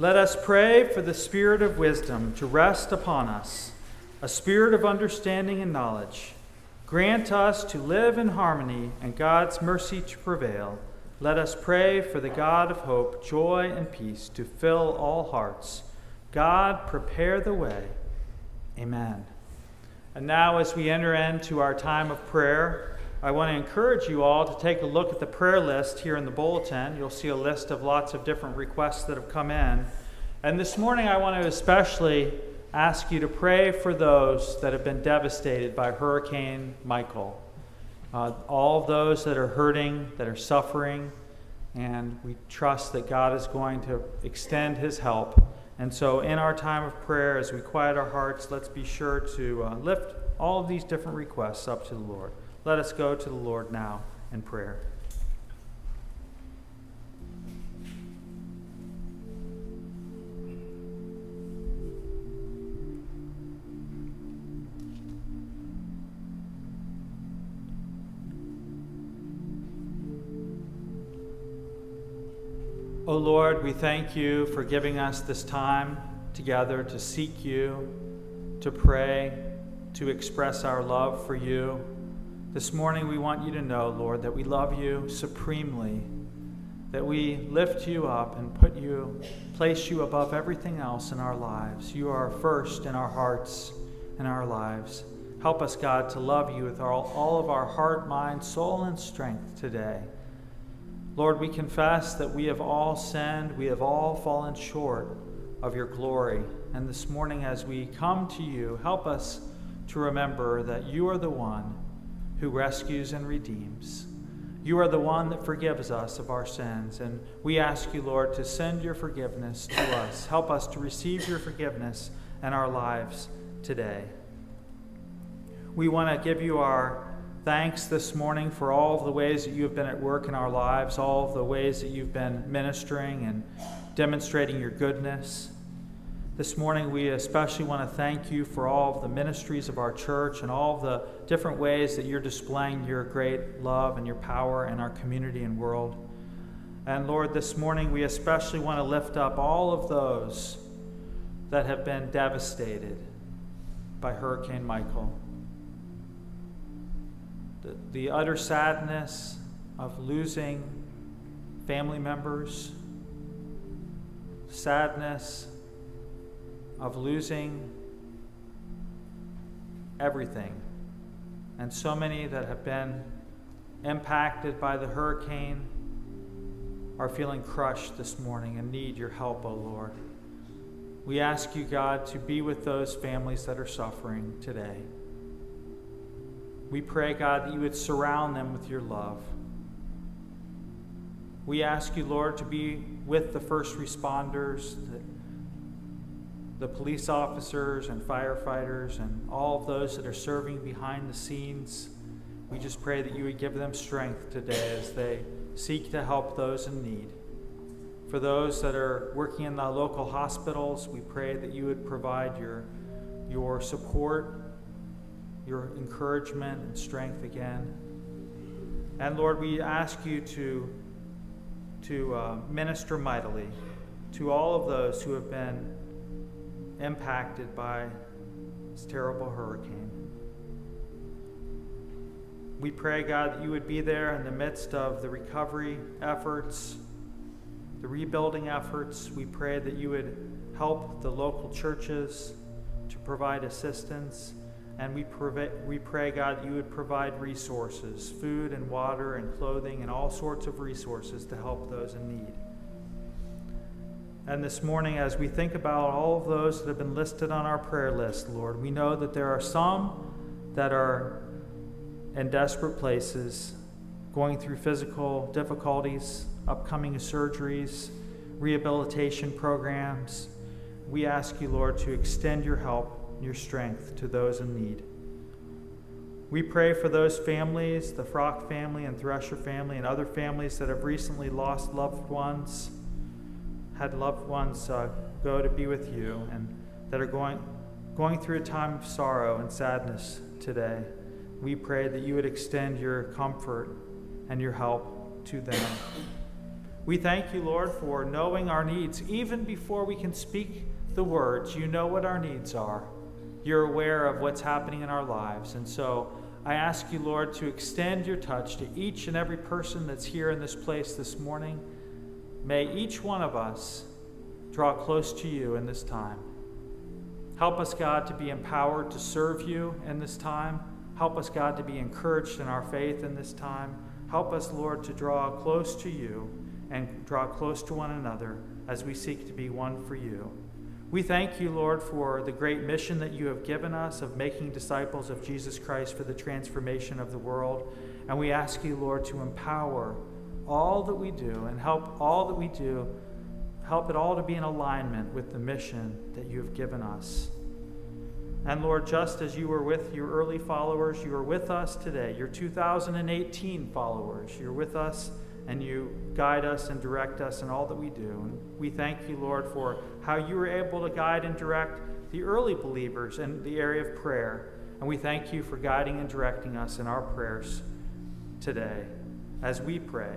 Let us pray for the spirit of wisdom to rest upon us, a spirit of understanding and knowledge. Grant us to live in harmony and God's mercy to prevail. Let us pray for the God of hope, joy, and peace to fill all hearts. God, prepare the way. Amen. And now, as we enter into our time of prayer, I want to encourage you all to take a look at the prayer list here in the bulletin. You'll see a list of lots of different requests that have come in. And this morning, I want to especially ask you to pray for those that have been devastated by Hurricane Michael. Uh, all those that are hurting, that are suffering, and we trust that God is going to extend his help. And so, in our time of prayer, as we quiet our hearts, let's be sure to uh, lift all of these different requests up to the Lord. Let us go to the Lord now in prayer. O oh Lord, we thank you for giving us this time together to seek you, to pray, to express our love for you. This morning, we want you to know, Lord, that we love you supremely, that we lift you up and put you, place you above everything else in our lives. You are first in our hearts and our lives. Help us, God, to love you with all, all of our heart, mind, soul, and strength today. Lord, we confess that we have all sinned, we have all fallen short of your glory. And this morning, as we come to you, help us to remember that you are the one who rescues and redeems. You are the one that forgives us of our sins. And we ask you, Lord, to send your forgiveness to us. Help us to receive your forgiveness in our lives today. We want to give you our thanks this morning for all of the ways that you have been at work in our lives, all of the ways that you've been ministering and demonstrating your goodness. This morning, we especially want to thank you for all of the ministries of our church and all of the different ways that you're displaying your great love and your power in our community and world. And Lord, this morning, we especially want to lift up all of those that have been devastated by Hurricane Michael. The, the utter sadness of losing family members, sadness of losing everything. And so many that have been impacted by the hurricane are feeling crushed this morning and need your help, O oh Lord. We ask you, God, to be with those families that are suffering today. We pray, God, that you would surround them with your love. We ask you, Lord, to be with the first responders, the police officers and firefighters and all of those that are serving behind the scenes. We just pray that you would give them strength today as they seek to help those in need. For those that are working in the local hospitals, we pray that you would provide your, your support, your encouragement, and strength again. And Lord, we ask you to, to uh, minister mightily to all of those who have been impacted by this terrible hurricane. We pray, God, that you would be there in the midst of the recovery efforts, the rebuilding efforts. We pray that you would help the local churches to provide assistance. And we, we pray, God, that you would provide resources, food and water and clothing and all sorts of resources to help those in need. And this morning, as we think about all of those that have been listed on our prayer list, Lord, we know that there are some that are in desperate places, going through physical difficulties, upcoming surgeries, rehabilitation programs. We ask you, Lord, to extend your help, and your strength to those in need. We pray for those families, the Frock family and Thresher family, and other families that have recently lost loved ones had loved ones uh, go to be with you and that are going, going through a time of sorrow and sadness today, we pray that you would extend your comfort and your help to them. We thank you, Lord, for knowing our needs even before we can speak the words. You know what our needs are. You're aware of what's happening in our lives. And so I ask you, Lord, to extend your touch to each and every person that's here in this place this morning. May each one of us draw close to you in this time. Help us, God, to be empowered to serve you in this time. Help us, God, to be encouraged in our faith in this time. Help us, Lord, to draw close to you and draw close to one another as we seek to be one for you. We thank you, Lord, for the great mission that you have given us of making disciples of Jesus Christ for the transformation of the world. And we ask you, Lord, to empower all that we do and help all that we do, help it all to be in alignment with the mission that you have given us. And Lord, just as you were with your early followers, you are with us today, your 2018 followers. You're with us and you guide us and direct us in all that we do. And we thank you, Lord, for how you were able to guide and direct the early believers in the area of prayer. And we thank you for guiding and directing us in our prayers today as we pray.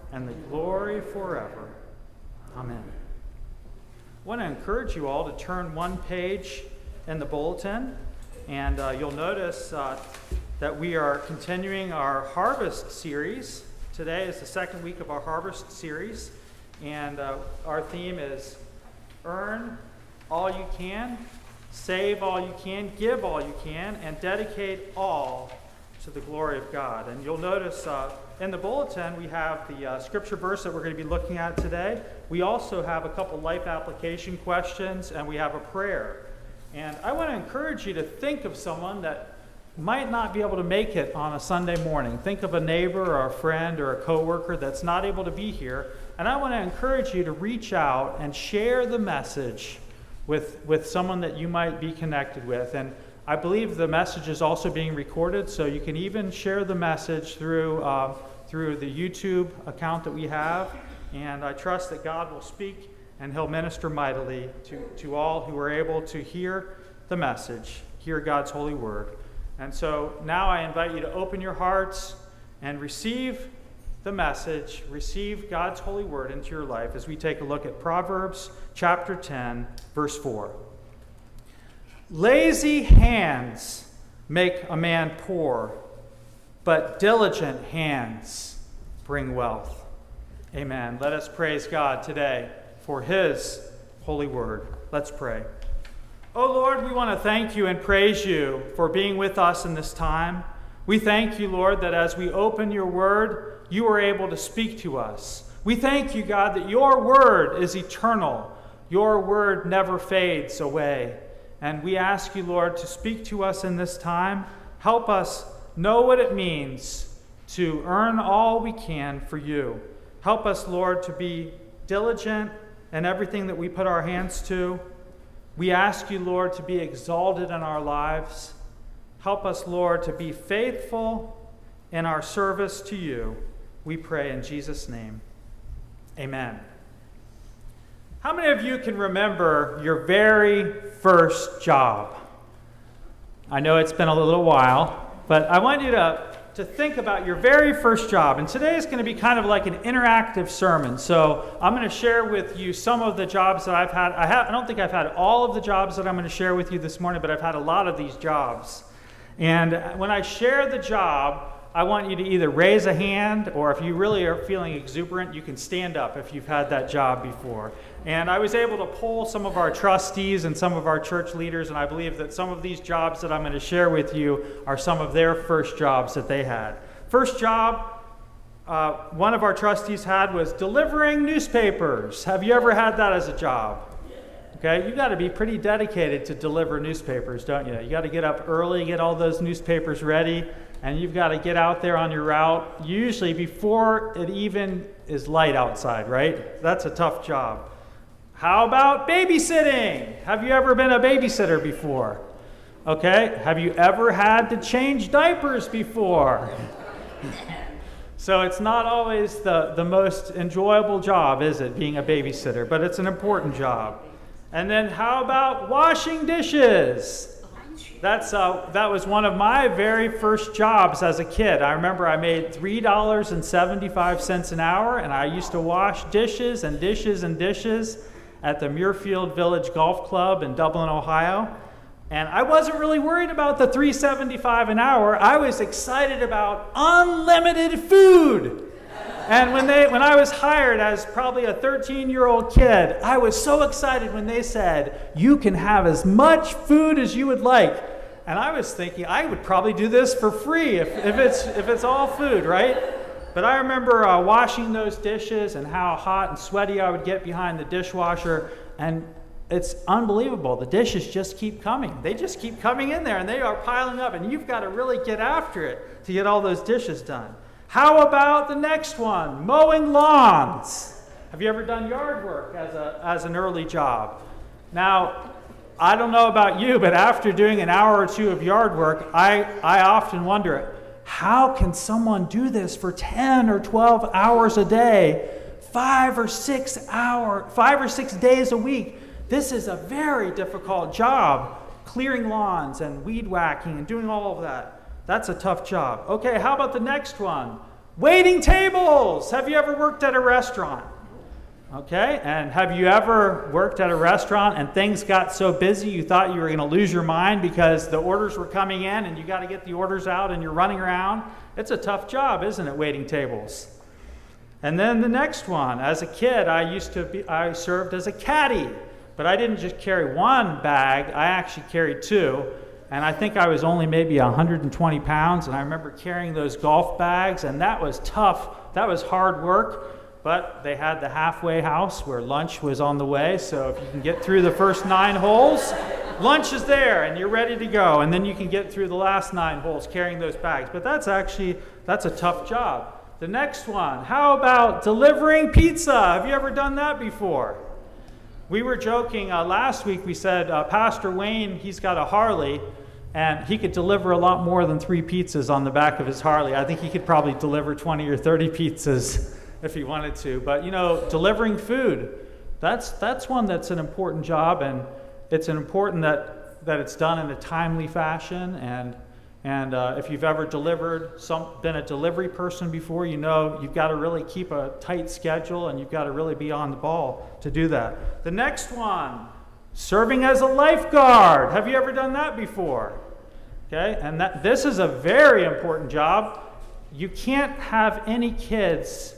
and the glory forever. Amen. I want to encourage you all to turn one page in the bulletin, and uh, you'll notice uh, that we are continuing our harvest series. Today is the second week of our harvest series, and uh, our theme is earn all you can, save all you can, give all you can, and dedicate all to the glory of God. And you'll notice uh, in the bulletin we have the uh, scripture verse that we're going to be looking at today. We also have a couple life application questions, and we have a prayer. And I want to encourage you to think of someone that might not be able to make it on a Sunday morning. Think of a neighbor or a friend or a coworker that's not able to be here. And I want to encourage you to reach out and share the message with, with someone that you might be connected with. And I believe the message is also being recorded, so you can even share the message through, uh, through the YouTube account that we have. And I trust that God will speak and He'll minister mightily to, to all who are able to hear the message, hear God's holy word. And so now I invite you to open your hearts and receive the message, receive God's holy word into your life as we take a look at Proverbs chapter 10, verse 4. Lazy hands make a man poor, but diligent hands bring wealth. Amen. Let us praise God today for his holy word. Let's pray. Oh Lord, we want to thank you and praise you for being with us in this time. We thank you, Lord, that as we open your word, you are able to speak to us. We thank you, God, that your word is eternal. Your word never fades away. And we ask you, Lord, to speak to us in this time. Help us know what it means to earn all we can for you. Help us, Lord, to be diligent in everything that we put our hands to. We ask you, Lord, to be exalted in our lives. Help us, Lord, to be faithful in our service to you. We pray in Jesus' name. Amen. How many of you can remember your very first job? I know it's been a little while, but I want you to to think about your very first job. And today is going to be kind of like an interactive sermon. So I'm going to share with you some of the jobs that I've had. I, have, I don't think I've had all of the jobs that I'm going to share with you this morning, but I've had a lot of these jobs. And when I share the job, I want you to either raise a hand or if you really are feeling exuberant, you can stand up if you've had that job before. And I was able to poll some of our trustees and some of our church leaders, and I believe that some of these jobs that I'm going to share with you are some of their first jobs that they had. First job uh, one of our trustees had was delivering newspapers. Have you ever had that as a job? Okay, you got to be pretty dedicated to deliver newspapers, don't you? You got to get up early, get all those newspapers ready, and you've got to get out there on your route usually before it even is light outside, right? That's a tough job. How about babysitting? Have you ever been a babysitter before? Okay, have you ever had to change diapers before? so it's not always the, the most enjoyable job, is it, being a babysitter, but it's an important job. And then how about washing dishes? That's, uh, that was one of my very first jobs as a kid. I remember I made $3.75 an hour, and I used to wash dishes and dishes and dishes at the Muirfield Village Golf Club in Dublin, Ohio. And I wasn't really worried about the 375 an hour. I was excited about unlimited food. And when, they, when I was hired as probably a 13 year old kid, I was so excited when they said, You can have as much food as you would like. And I was thinking, I would probably do this for free if, if, it's, if it's all food, right? But I remember uh, washing those dishes and how hot and sweaty I would get behind the dishwasher. And it's unbelievable. The dishes just keep coming. They just keep coming in there and they are piling up. And you've got to really get after it to get all those dishes done. How about the next one? Mowing lawns. Have you ever done yard work as, a, as an early job? Now, I don't know about you, but after doing an hour or two of yard work, I, I often wonder how can someone do this for 10 or 12 hours a day, five or six hour, five or six days a week? This is a very difficult job, clearing lawns and weed whacking and doing all of that. That's a tough job. Okay, how about the next one? Waiting tables. Have you ever worked at a restaurant? Okay, and have you ever worked at a restaurant and things got so busy you thought you were going to lose your mind because the orders were coming in and you got to get the orders out and you're running around? It's a tough job, isn't it, waiting tables? And then the next one, as a kid, I used to be, I served as a caddy, but I didn't just carry one bag, I actually carried two and I think I was only maybe 120 pounds, and I remember carrying those golf bags, and that was tough. That was hard work, but they had the halfway house where lunch was on the way, so if you can get through the first nine holes, lunch is there, and you're ready to go, and then you can get through the last nine holes carrying those bags. But that's actually, that's a tough job. The next one, how about delivering pizza? Have you ever done that before? We were joking uh, last week, we said, uh, Pastor Wayne, he's got a Harley, and he could deliver a lot more than three pizzas on the back of his Harley. I think he could probably deliver 20 or 30 pizzas if he wanted to. But you know, delivering food, that's, that's one that's an important job, and it's an important that, that it's done in a timely fashion. And, and uh, if you've ever delivered, some, been a delivery person before, you know you've got to really keep a tight schedule and you've got to really be on the ball to do that. The next one, Serving as a lifeguard. Have you ever done that before? Okay, and that, this is a very important job. You can't have any kids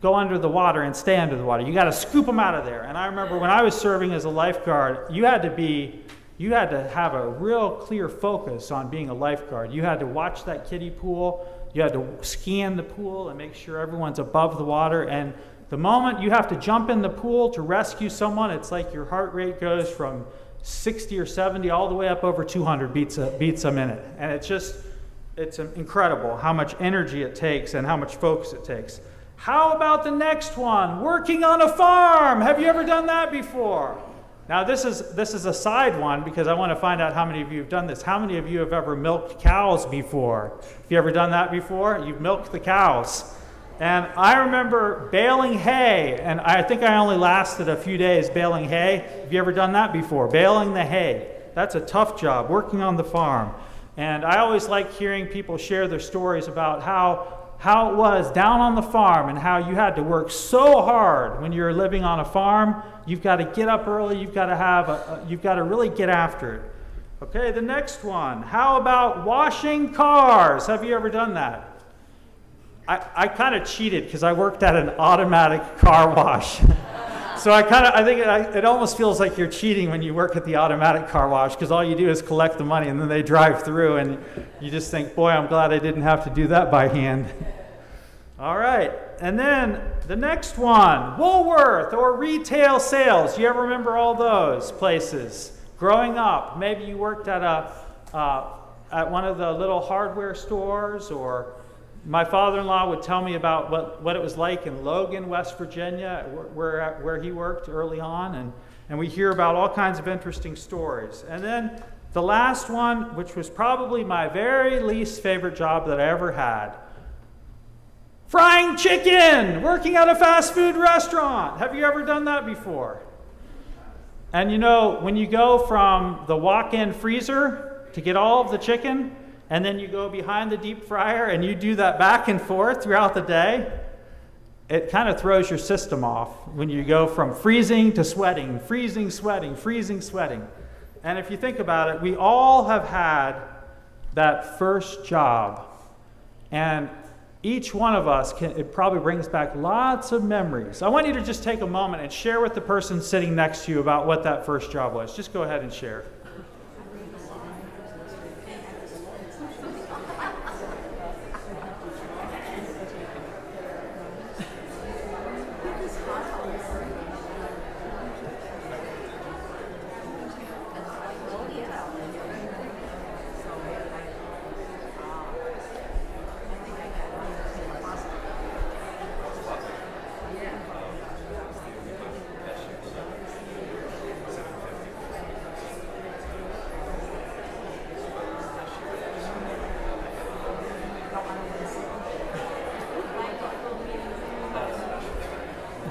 go under the water and stay under the water. You got to scoop them out of there. And I remember when I was serving as a lifeguard, you had to be you had to have a real clear focus on being a lifeguard. You had to watch that kiddie pool. You had to scan the pool and make sure everyone's above the water. And the moment you have to jump in the pool to rescue someone, it's like your heart rate goes from 60 or 70 all the way up over 200 beats a, beats a minute. And it's just, it's incredible how much energy it takes and how much focus it takes. How about the next one? Working on a farm. Have you ever done that before? Now, this is, this is a side one because I want to find out how many of you have done this. How many of you have ever milked cows before? Have you ever done that before? You've milked the cows. And I remember baling hay, and I think I only lasted a few days baling hay. Have you ever done that before? Baling the hay. That's a tough job, working on the farm. And I always like hearing people share their stories about how, how it was down on the farm and how you had to work so hard when you're living on a farm. You've got to get up early, you've got to have a, you've got to really get after it. Okay, the next one. How about washing cars? Have you ever done that? I, I kind of cheated because I worked at an automatic car wash. so I kind of, I think it, it, almost feels like you're cheating when you work at the automatic car wash because all you do is collect the money and then they drive through and you just think, boy, I'm glad I didn't have to do that by hand. all right, and then the next one, Woolworth or retail sales. You ever remember all those places? Growing up, maybe you worked at a, uh, at one of the little hardware stores or my father in law would tell me about what, what it was like in Logan, West Virginia, where, where he worked early on. And, and we hear about all kinds of interesting stories. And then the last one, which was probably my very least favorite job that I ever had frying chicken, working at a fast food restaurant. Have you ever done that before? And you know, when you go from the walk in freezer to get all of the chicken, and then you go behind the deep fryer and you do that back and forth throughout the day, it kind of throws your system off when you go from freezing to sweating, freezing, sweating, freezing, sweating. And if you think about it, we all have had that first job. And each one of us can, it probably brings back lots of memories. I want you to just take a moment and share with the person sitting next to you about what that first job was. Just go ahead and share.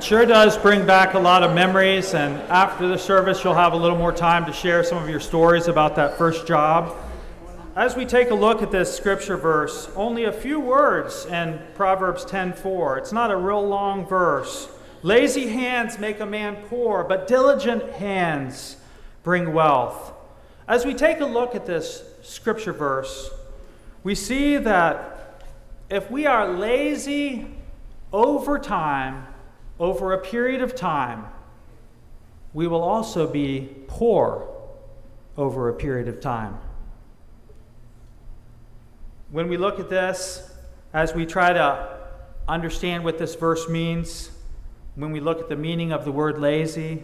Sure does bring back a lot of memories. And after the service, you'll have a little more time to share some of your stories about that first job. As we take a look at this scripture verse, only a few words in Proverbs 10:4. It's not a real long verse. Lazy hands make a man poor, but diligent hands bring wealth. As we take a look at this scripture verse, we see that if we are lazy over time, over a period of time, we will also be poor over a period of time. When we look at this, as we try to understand what this verse means, when we look at the meaning of the word lazy,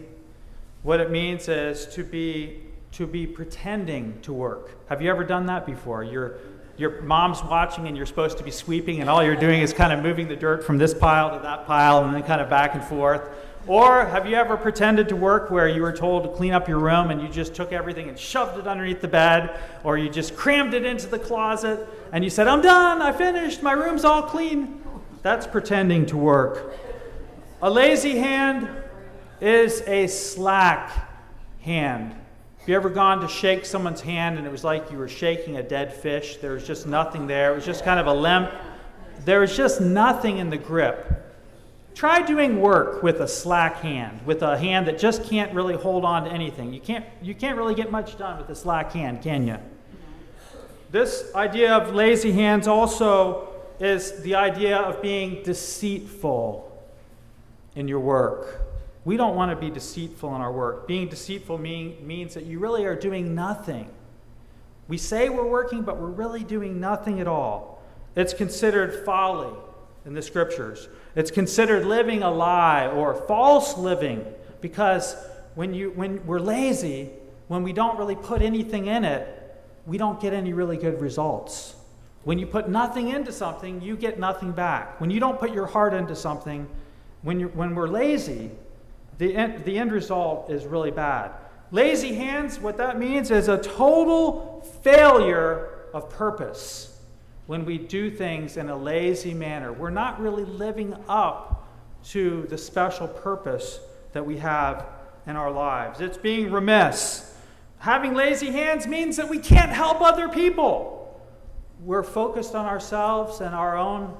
what it means is to be to be pretending to work. Have you ever done that before? You're your mom's watching and you're supposed to be sweeping, and all you're doing is kind of moving the dirt from this pile to that pile and then kind of back and forth. Or have you ever pretended to work where you were told to clean up your room and you just took everything and shoved it underneath the bed, or you just crammed it into the closet and you said, I'm done, I finished, my room's all clean? That's pretending to work. A lazy hand is a slack hand. Have you ever gone to shake someone's hand and it was like you were shaking a dead fish? There was just nothing there. It was just kind of a limp. There was just nothing in the grip. Try doing work with a slack hand, with a hand that just can't really hold on to anything. You can't, you can't really get much done with a slack hand, can you? This idea of lazy hands also is the idea of being deceitful in your work. We don't want to be deceitful in our work. Being deceitful mean, means that you really are doing nothing. We say we're working, but we're really doing nothing at all. It's considered folly in the scriptures. It's considered living a lie or false living because when, you, when we're lazy, when we don't really put anything in it, we don't get any really good results. When you put nothing into something, you get nothing back. When you don't put your heart into something, when, when we're lazy, the end, the end result is really bad. Lazy hands, what that means is a total failure of purpose when we do things in a lazy manner. We're not really living up to the special purpose that we have in our lives. It's being remiss. Having lazy hands means that we can't help other people. We're focused on ourselves and our own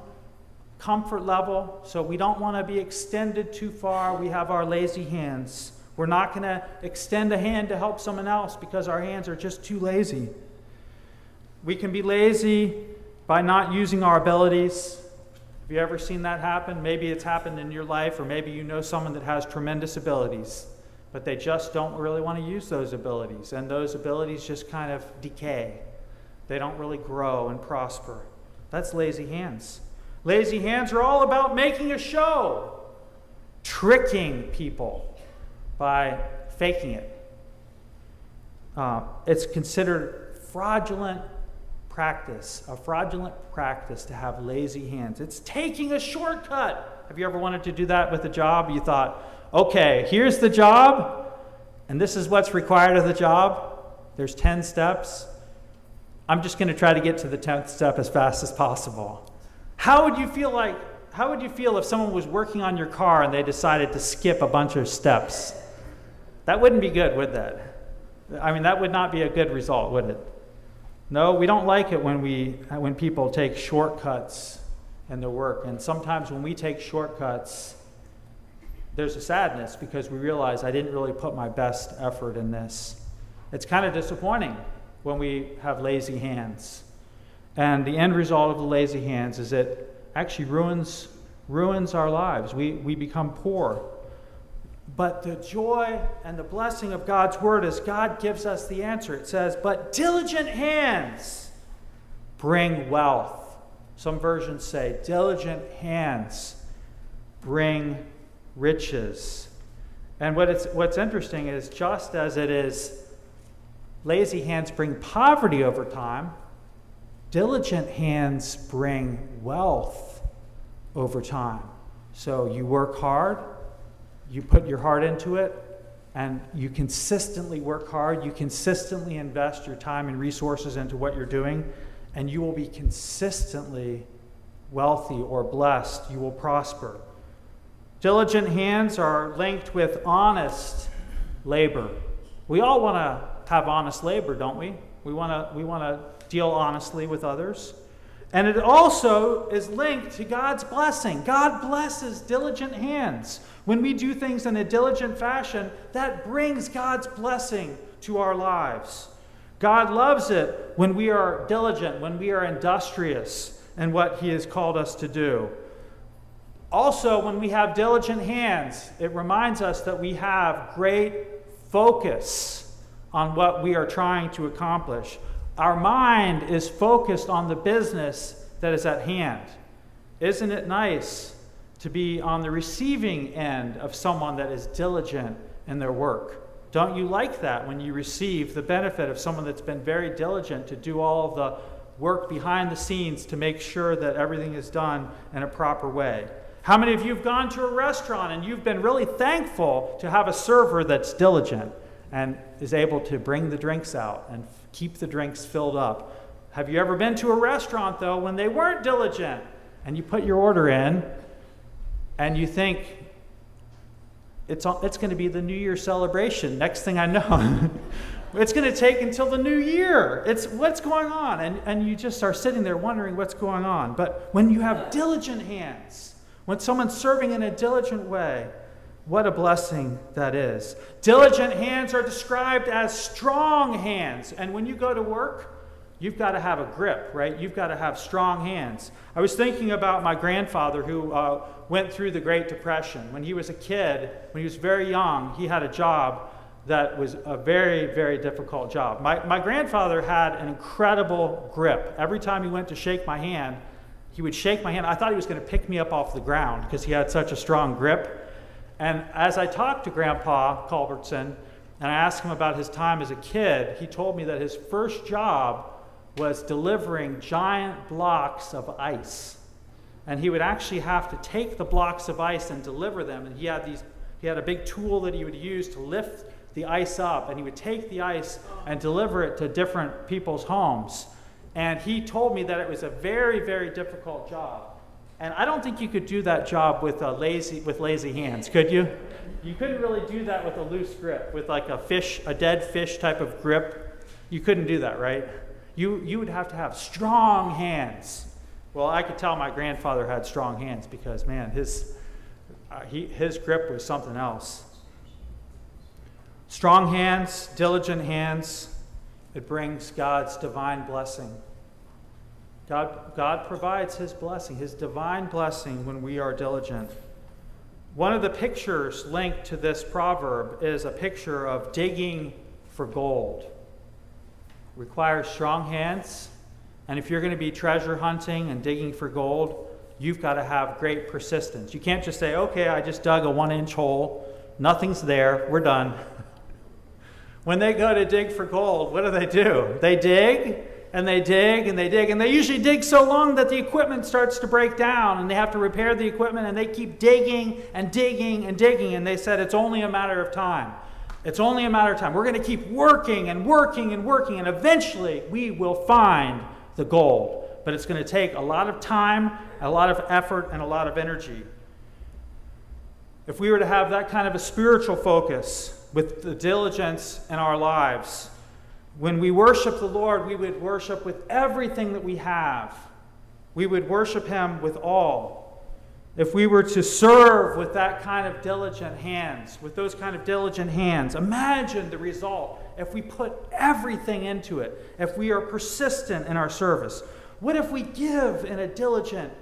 comfort level, so we don't want to be extended too far. We have our lazy hands. We're not going to extend a hand to help someone else because our hands are just too lazy. We can be lazy by not using our abilities. Have you ever seen that happen? Maybe it's happened in your life, or maybe you know someone that has tremendous abilities, but they just don't really want to use those abilities, and those abilities just kind of decay. They don't really grow and prosper. That's lazy hands. Lazy hands are all about making a show, tricking people by faking it. Uh, it's considered fraudulent practice, a fraudulent practice to have lazy hands. It's taking a shortcut. Have you ever wanted to do that with a job? You thought, okay, here's the job, and this is what's required of the job. There's 10 steps. I'm just going to try to get to the 10th step as fast as possible. How would you feel like how would you feel if someone was working on your car and they decided to skip a bunch of steps? That wouldn't be good, would that? I mean, that would not be a good result, would it? No, we don't like it when, we, when people take shortcuts in their work. And sometimes when we take shortcuts, there's a sadness because we realize I didn't really put my best effort in this. It's kind of disappointing when we have lazy hands. And the end result of the lazy hands is it actually ruins, ruins our lives. We, we become poor. But the joy and the blessing of God's word is God gives us the answer. It says, But diligent hands bring wealth. Some versions say, Diligent hands bring riches. And what it's, what's interesting is just as it is lazy hands bring poverty over time, Diligent hands bring wealth over time. So you work hard, you put your heart into it, and you consistently work hard, you consistently invest your time and resources into what you're doing, and you will be consistently wealthy or blessed. You will prosper. Diligent hands are linked with honest labor. We all want to have honest labor, don't we? We want to we want to deal honestly with others. And it also is linked to God's blessing. God blesses diligent hands. When we do things in a diligent fashion, that brings God's blessing to our lives. God loves it when we are diligent, when we are industrious in what He has called us to do. Also, when we have diligent hands, it reminds us that we have great focus on what we are trying to accomplish. Our mind is focused on the business that is at hand. Isn't it nice to be on the receiving end of someone that is diligent in their work? Don't you like that when you receive the benefit of someone that's been very diligent to do all of the work behind the scenes to make sure that everything is done in a proper way? How many of you have gone to a restaurant and you've been really thankful to have a server that's diligent and is able to bring the drinks out and keep the drinks filled up. Have you ever been to a restaurant, though, when they weren't diligent and you put your order in and you think, it's, it's going to be the New Year celebration. Next thing I know, it's going to take until the new year. It's what's going on? And, and you just are sitting there wondering what's going on. But when you have diligent hands, when someone's serving in a diligent way, what a blessing that is. Diligent hands are described as strong hands. And when you go to work, you've got to have a grip, right? You've got to have strong hands. I was thinking about my grandfather who uh, went through the Great Depression. When he was a kid, when he was very young, he had a job that was a very, very difficult job. My, my grandfather had an incredible grip. Every time he went to shake my hand, he would shake my hand. I thought he was going to pick me up off the ground because he had such a strong grip. And as I talked to Grandpa Culbertson and I asked him about his time as a kid, he told me that his first job was delivering giant blocks of ice. And he would actually have to take the blocks of ice and deliver them. And he had, these, he had a big tool that he would use to lift the ice up. And he would take the ice and deliver it to different people's homes. And he told me that it was a very, very difficult job. And I don't think you could do that job with, lazy, with lazy hands, could you? You couldn't really do that with a loose grip, with like a fish, a dead fish type of grip. You couldn't do that, right? You, you would have to have strong hands. Well, I could tell my grandfather had strong hands because, man, his, uh, he, his grip was something else. Strong hands, diligent hands, it brings God's divine blessing. God, God provides His blessing, His divine blessing, when we are diligent. One of the pictures linked to this proverb is a picture of digging for gold. requires strong hands, and if you're going to be treasure hunting and digging for gold, you've got to have great persistence. You can't just say, okay, I just dug a one inch hole, nothing's there, we're done. when they go to dig for gold, what do they do? They dig and they dig and they dig and they usually dig so long that the equipment starts to break down and they have to repair the equipment and they keep digging and digging and digging and they said it's only a matter of time. It's only a matter of time. We're going to keep working and working and working and eventually we will find the gold. But it's going to take a lot of time a lot of effort and a lot of energy. If we were to have that kind of a spiritual focus with the diligence in our lives when we worship the Lord, we would worship with everything that we have. We would worship Him with all. If we were to serve with that kind of diligent hands, with those kind of diligent hands, imagine the result if we put everything into it, if we are persistent in our service. What if we give in a diligent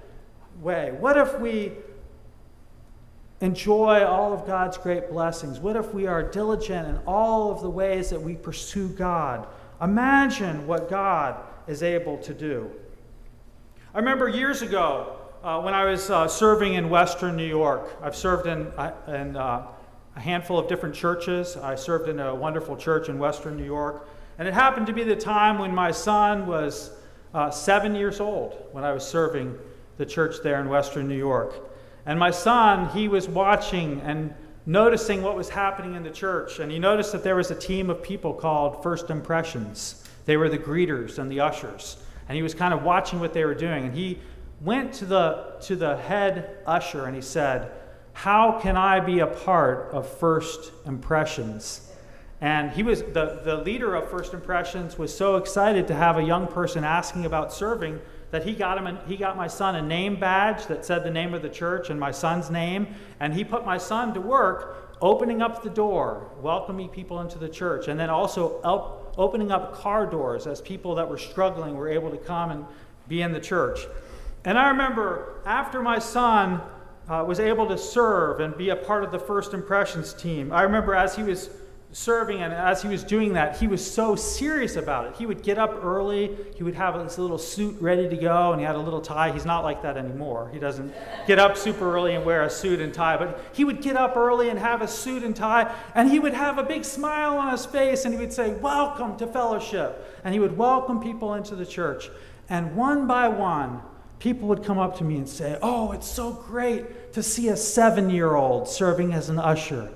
way? What if we enjoy all of God's great blessings? What if we are diligent in all of the ways that we pursue God? Imagine what God is able to do. I remember years ago uh, when I was uh, serving in Western New York. I've served in, uh, in uh, a handful of different churches. I served in a wonderful church in Western New York. And it happened to be the time when my son was uh, seven years old when I was serving the church there in Western New York. And my son, he was watching and noticing what was happening in the church. And he noticed that there was a team of people called First Impressions. They were the greeters and the ushers. And he was kind of watching what they were doing. And he went to the, to the head usher and he said, How can I be a part of First Impressions? And he was the, the leader of First Impressions was so excited to have a young person asking about serving that he got him he got my son a name badge that said the name of the church and my son's name and he put my son to work opening up the door welcoming people into the church and then also opening up car doors as people that were struggling were able to come and be in the church. And i remember after my son uh, was able to serve and be a part of the first impressions team i remember as he was serving, and as he was doing that, he was so serious about it. He would get up early, he would have his little suit ready to go, and he had a little tie. He's not like that anymore. He doesn't get up super early and wear a suit and tie, but he would get up early and have a suit and tie, and he would have a big smile on his face, and he would say, Welcome to fellowship. And he would welcome people into the church. And one by one, people would come up to me and say, Oh, it's so great to see a seven year old serving as an usher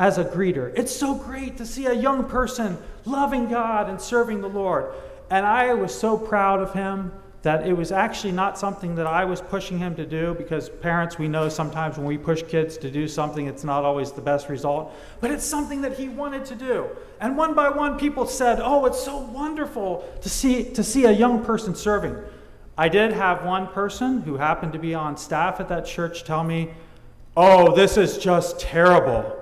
as a greeter. It's so great to see a young person loving God and serving the Lord. And I was so proud of him that it was actually not something that I was pushing him to do because parents, we know sometimes when we push kids to do something, it's not always the best result. But it's something that he wanted to do. And one by one, people said, Oh, it's so wonderful to see, to see a young person serving. I did have one person who happened to be on staff at that church tell me, Oh, this is just terrible.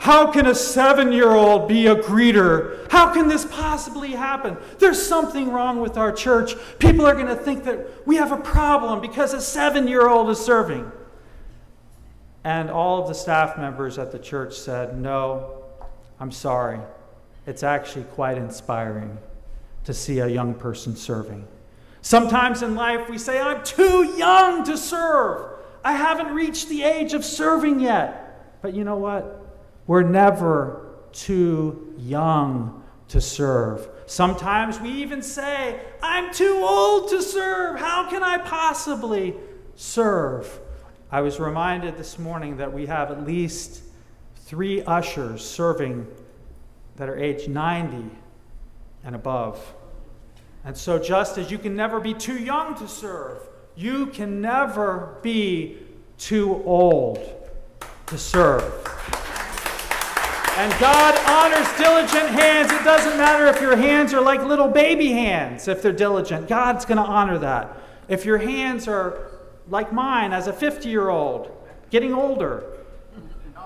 How can a seven year old be a greeter? How can this possibly happen? There's something wrong with our church. People are going to think that we have a problem because a seven year old is serving. And all of the staff members at the church said, No, I'm sorry. It's actually quite inspiring to see a young person serving. Sometimes in life we say, I'm too young to serve. I haven't reached the age of serving yet. But you know what? We're never too young to serve. Sometimes we even say, I'm too old to serve. How can I possibly serve? I was reminded this morning that we have at least three ushers serving that are age 90 and above. And so, just as you can never be too young to serve, you can never be too old to serve. And God honors diligent hands. It doesn't matter if your hands are like little baby hands, if they're diligent. God's going to honor that. If your hands are like mine as a 50 year old, getting older,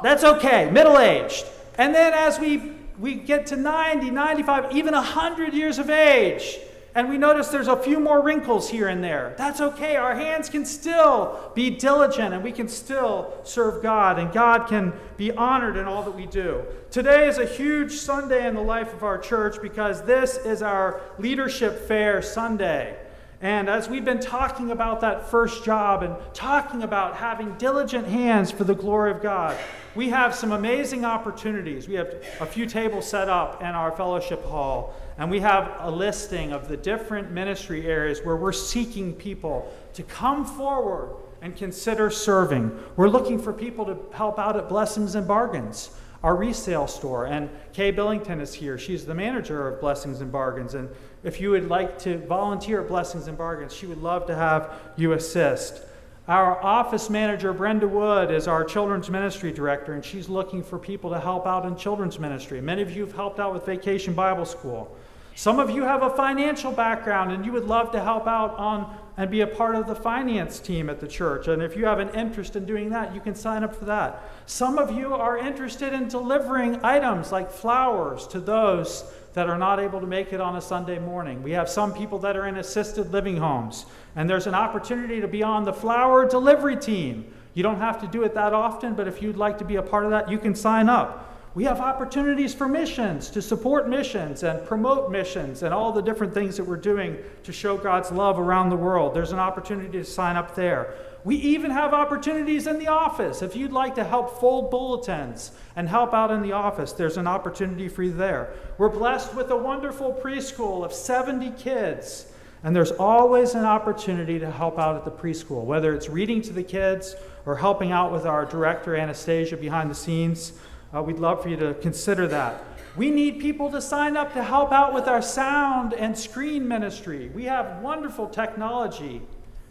that's okay, middle aged. And then as we, we get to 90, 95, even 100 years of age, and we notice there's a few more wrinkles here and there. That's okay. Our hands can still be diligent and we can still serve God, and God can be honored in all that we do. Today is a huge Sunday in the life of our church because this is our Leadership Fair Sunday. And as we've been talking about that first job and talking about having diligent hands for the glory of God, we have some amazing opportunities. We have a few tables set up in our fellowship hall, and we have a listing of the different ministry areas where we're seeking people to come forward and consider serving. We're looking for people to help out at Blessings and Bargains our resale store. And Kay Billington is here. She's the manager of Blessings and Bargains. And if you would like to volunteer at Blessings and Bargains, she would love to have you assist. Our office manager, Brenda Wood, is our children's ministry director, and she's looking for people to help out in children's ministry. Many of you have helped out with Vacation Bible School. Some of you have a financial background and you would love to help out on and be a part of the finance team at the church. And if you have an interest in doing that, you can sign up for that. Some of you are interested in delivering items like flowers to those that are not able to make it on a Sunday morning. We have some people that are in assisted living homes, and there's an opportunity to be on the flower delivery team. You don't have to do it that often, but if you'd like to be a part of that, you can sign up. We have opportunities for missions, to support missions and promote missions and all the different things that we're doing to show God's love around the world. There's an opportunity to sign up there. We even have opportunities in the office. If you'd like to help fold bulletins and help out in the office, there's an opportunity for you there. We're blessed with a wonderful preschool of 70 kids, and there's always an opportunity to help out at the preschool, whether it's reading to the kids or helping out with our director, Anastasia, behind the scenes. Uh, we'd love for you to consider that. We need people to sign up to help out with our sound and screen ministry. We have wonderful technology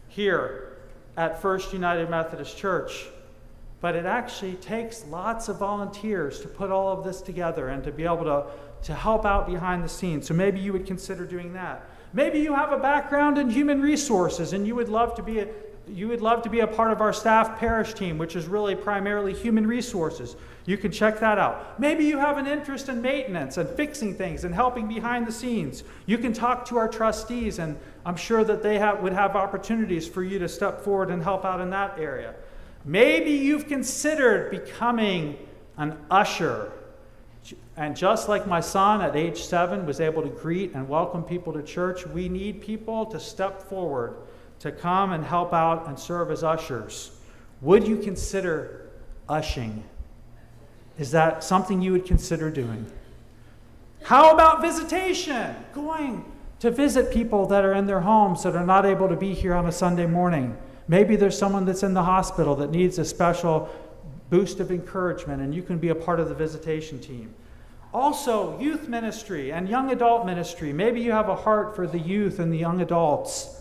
here at First United Methodist Church. But it actually takes lots of volunteers to put all of this together and to be able to, to help out behind the scenes. So maybe you would consider doing that. Maybe you have a background in human resources and you would love to be a, you would love to be a part of our staff parish team, which is really primarily human resources. You can check that out. Maybe you have an interest in maintenance and fixing things and helping behind the scenes. You can talk to our trustees, and I'm sure that they have, would have opportunities for you to step forward and help out in that area. Maybe you've considered becoming an usher. And just like my son at age seven was able to greet and welcome people to church, we need people to step forward to come and help out and serve as ushers. Would you consider ushing? Is that something you would consider doing? How about visitation? Going to visit people that are in their homes that are not able to be here on a Sunday morning. Maybe there's someone that's in the hospital that needs a special boost of encouragement, and you can be a part of the visitation team. Also, youth ministry and young adult ministry. Maybe you have a heart for the youth and the young adults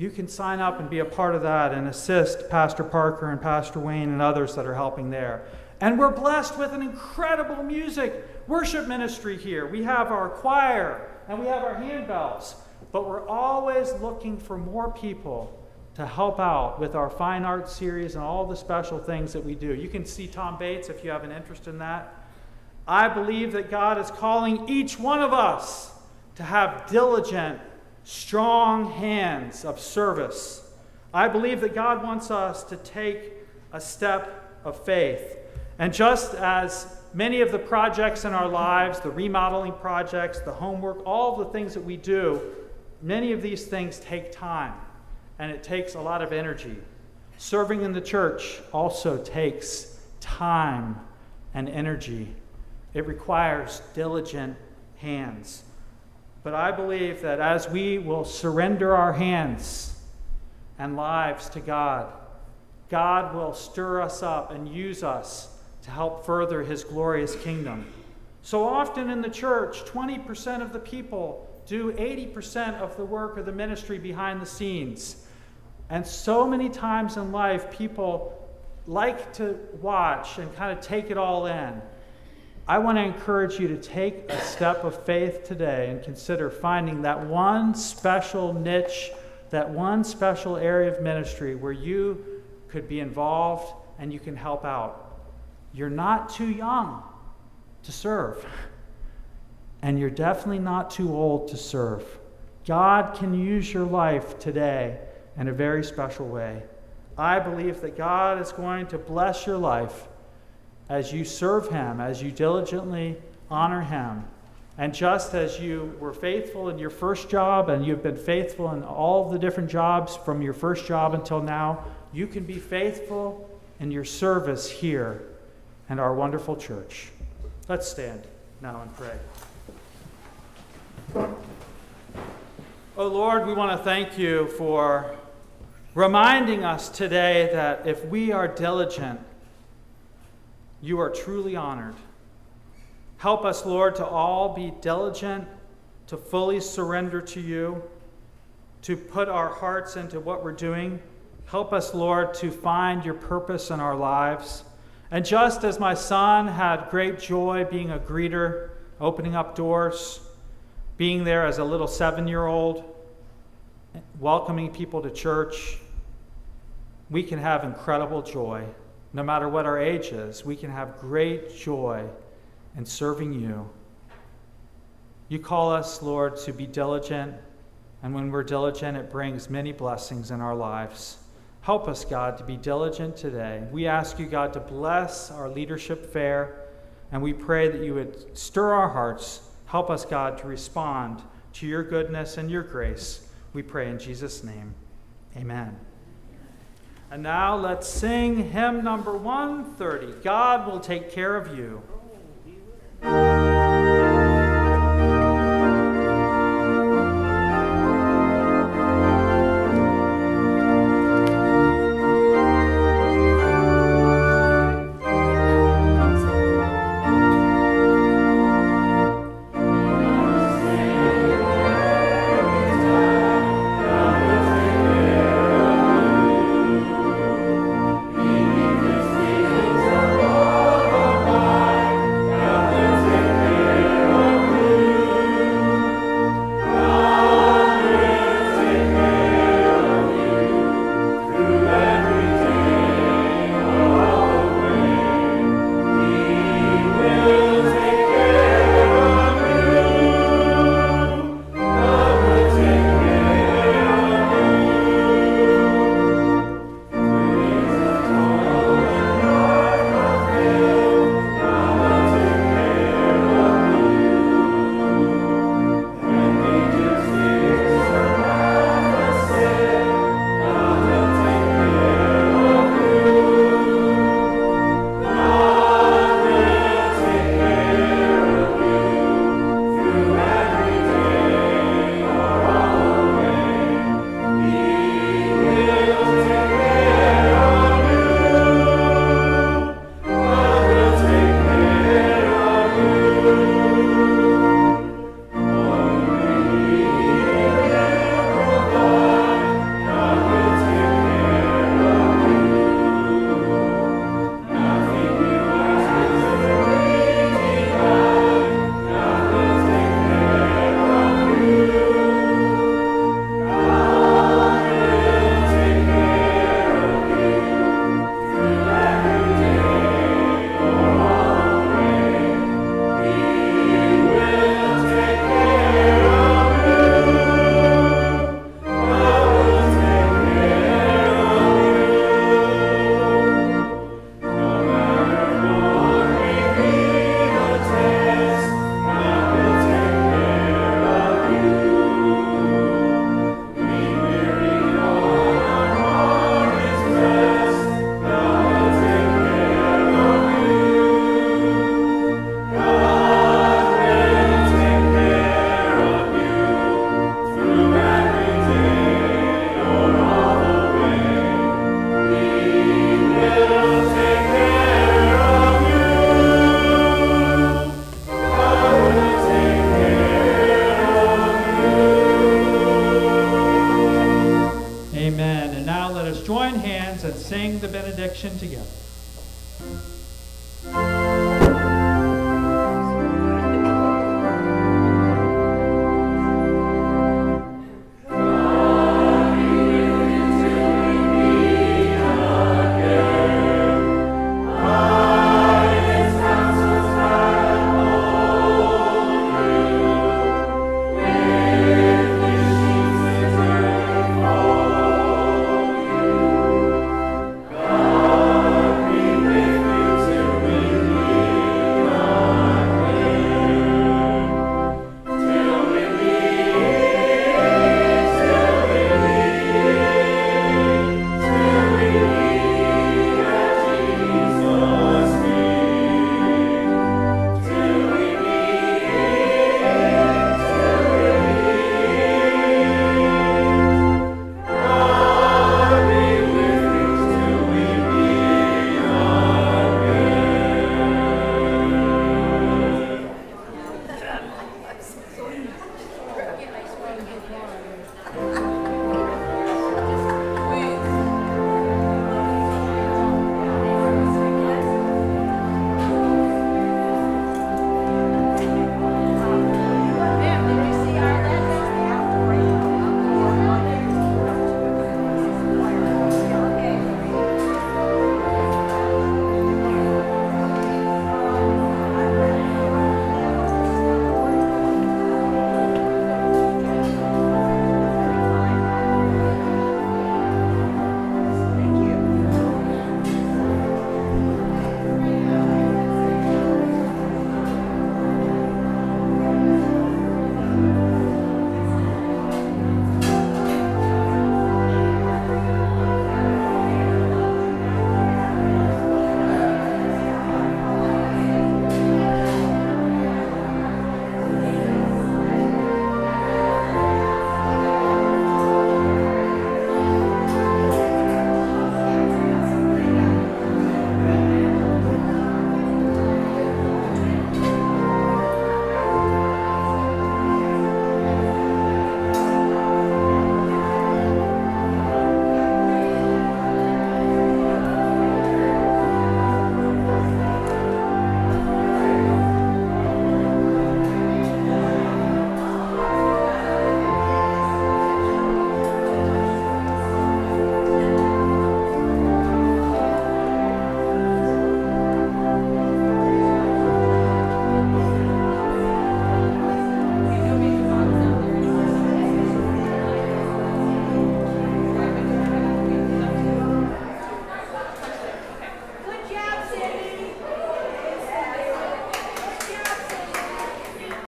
you can sign up and be a part of that and assist Pastor Parker and Pastor Wayne and others that are helping there. And we're blessed with an incredible music worship ministry here. We have our choir and we have our handbells, but we're always looking for more people to help out with our fine arts series and all the special things that we do. You can see Tom Bates if you have an interest in that. I believe that God is calling each one of us to have diligent strong hands of service. I believe that God wants us to take a step of faith. And just as many of the projects in our lives, the remodeling projects, the homework, all the things that we do, many of these things take time and it takes a lot of energy. Serving in the church also takes time and energy. It requires diligent hands. But I believe that as we will surrender our hands and lives to God, God will stir us up and use us to help further his glorious kingdom. So often in the church, 20% of the people do 80% of the work of the ministry behind the scenes. And so many times in life, people like to watch and kind of take it all in. I want to encourage you to take a step of faith today and consider finding that one special niche, that one special area of ministry where you could be involved and you can help out. You're not too young to serve, and you're definitely not too old to serve. God can use your life today in a very special way. I believe that God is going to bless your life as you serve Him, as you diligently honor Him, And just as you were faithful in your first job and you've been faithful in all the different jobs from your first job until now, you can be faithful in your service here and our wonderful church. Let's stand now and pray. Oh Lord, we want to thank you for reminding us today that if we are diligent, you are truly honored. Help us, Lord, to all be diligent, to fully surrender to you, to put our hearts into what we're doing. Help us, Lord, to find your purpose in our lives. And just as my son had great joy being a greeter, opening up doors, being there as a little seven year old, welcoming people to church, we can have incredible joy. No matter what our age is, we can have great joy in serving you. You call us, Lord, to be diligent, and when we're diligent, it brings many blessings in our lives. Help us, God, to be diligent today. We ask you, God, to bless our leadership fair, and we pray that you would stir our hearts. Help us, God, to respond to your goodness and your grace. We pray in Jesus' name. Amen. And now let's sing hymn number 130 God will take care of you.